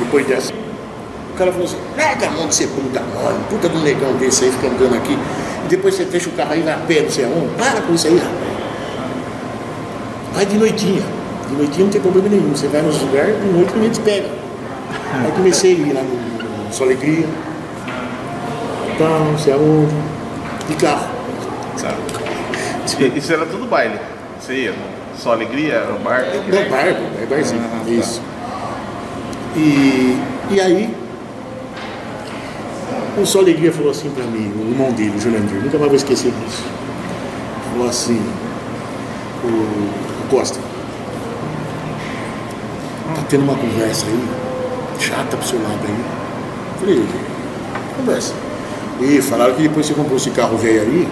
depois dessa. O cara falou assim, larga a mão de ser puta mole, puta do negão desse aí, fica andando aqui. E depois você deixa o carro aí, vai a pé, não sei aonde. Para com isso aí, rapaz. Vai de noitinha. De noitinha não tem problema nenhum. Você vai nos lugares, de noite ninguém te pega. Aí comecei a ir lá no, no Só Alegria. Tal, não sei aonde. De carro. Sabe? E- Isso era tudo baile. Você ia? Só alegria? Era o bar? Não, barco, é barzinho. Ah, tá. Isso. E, e aí, o Só Alegria falou assim pra mim, o irmão dele, o Juliano nunca mais vou esquecer disso. Falou assim, o, o Costa, tá tendo uma conversa aí, chata pro seu lado aí. Falei, conversa. E falaram que depois que você comprou esse carro velho aí,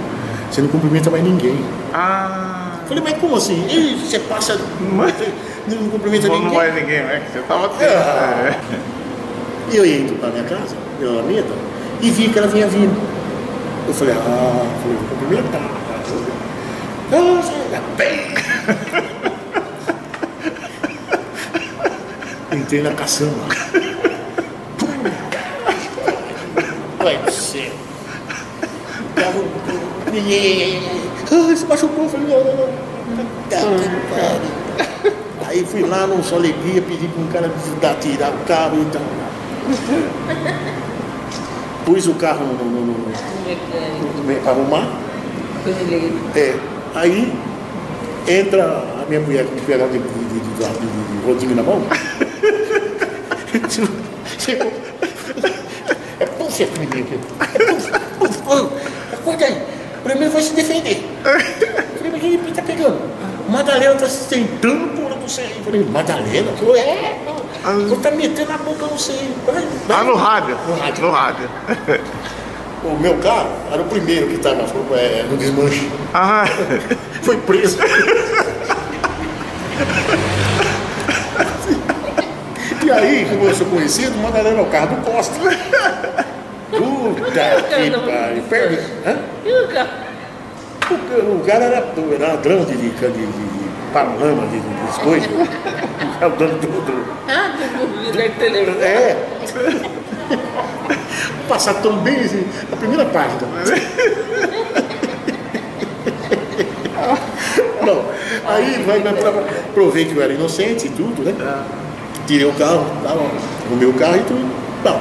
você não cumprimenta mais ninguém. Ah, Falei, mas como assim? E você passa. Não cumprimenta ninguém. não vai ninguém, né? Você tava. Ah. É. E eu ia indo para minha casa, pela Alameda, e vi que ela vinha vindo. Eu falei, ah, falei, vou cumprimentar. Ah, você é bem. Entrei na caçamba. Vai do céu. Tava um- Ah, se machucou, eu falei, não, não, não. Tá, que pariu. Aí fui lá no Alegria, pedi para um cara dar, tirar o carro e tal. Pus o carro no, no, no, Mecânico, para arrumar. É. Aí entra a minha mulher com um pedaço de, de, de, de, rodinho na mão. É pulse aqui, menino. É pulse. Acorda aí. Primeiro vai se defender. Tá pegando? O Madalena tá se tentando por você aí. Falei, Madalena? Falei, é. Você tá metendo a boca no sei. Vai, vai. Ah, no rádio. No rádio. No rádio. O meu carro era o primeiro que estava é, no desmanche. Ah, Foi preso. E aí, como eu sou conhecido, mandaram o carro do Costa. Puta que pariu. Perde. Hã? E o carro? O, cara era, era ladrão de, de, de, de paralama, de, de biscoito. É o dono do. do Ah, do do telefone. é. Passar tão bem assim, a primeira página. Não, aí vai, pra- provei que eu era inocente e tudo, né? Tirei o carro, arrumei o carro e tudo. Bom,